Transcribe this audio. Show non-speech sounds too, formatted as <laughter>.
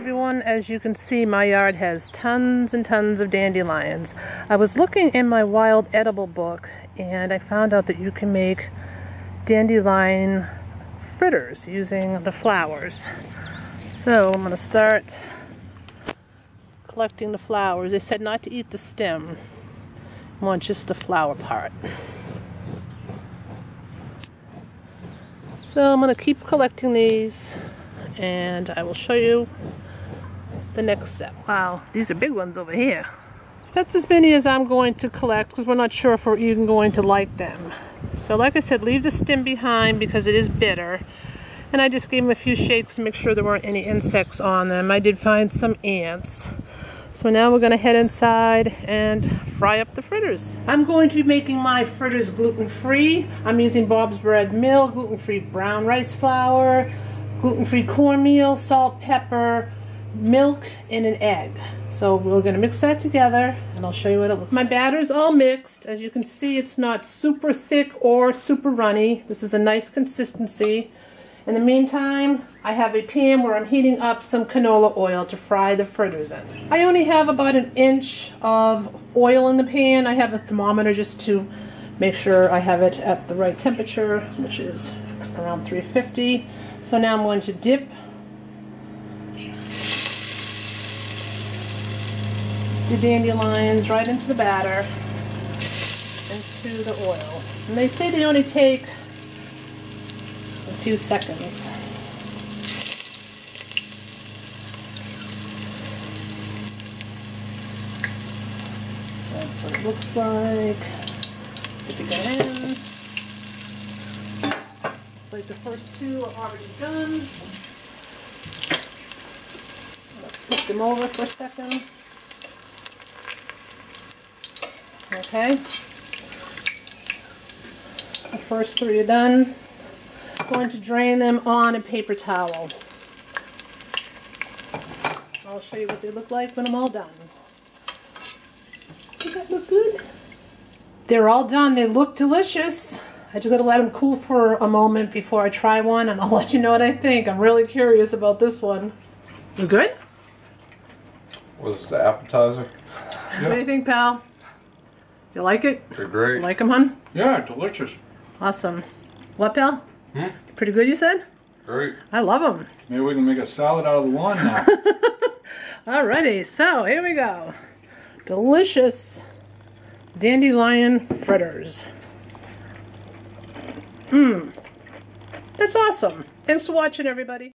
everyone, as you can see my yard has tons and tons of dandelions. I was looking in my wild edible book and I found out that you can make dandelion fritters using the flowers. So I'm going to start collecting the flowers. They said not to eat the stem. I want just the flower part. So I'm going to keep collecting these and I will show you the next step. Wow, these are big ones over here. That's as many as I'm going to collect because we're not sure if we're even going to like them. So like I said, leave the stem behind because it is bitter. And I just gave them a few shakes to make sure there weren't any insects on them. I did find some ants. So now we're going to head inside and fry up the fritters. I'm going to be making my fritters gluten-free. I'm using Bob's Red Mill, gluten-free brown rice flour, gluten-free cornmeal, salt, pepper, milk, and an egg. So we're going to mix that together, and I'll show you what it looks My like. My batter's all mixed. As you can see, it's not super thick or super runny. This is a nice consistency. In the meantime, I have a pan where I'm heating up some canola oil to fry the fritters in. I only have about an inch of oil in the pan. I have a thermometer just to make sure I have it at the right temperature, which is around 350. So now I'm going to dip the dandelions right into the batter, into the oil. And they say they only take a few seconds. That's what it looks like. Dip it in like the first two are already done. Flip them over for a second. Okay. The first three are done. I'm going to drain them on a paper towel. I'll show you what they look like when I'm all done. Does that look good? They're all done. They look delicious. I just gotta let them cool for a moment before I try one and I'll <laughs> let you know what I think. I'm really curious about this one. You good? Was the appetizer? What do you think, pal? You like it? They're great. You like them, hun? Yeah, delicious. Awesome. What, pal? Hmm? Pretty good, you said? Great. I love them. Maybe we can make a salad out of the one now. <laughs> Alrighty, so here we go. Delicious dandelion fritters. Mmm. That's awesome. Thanks for watching, everybody.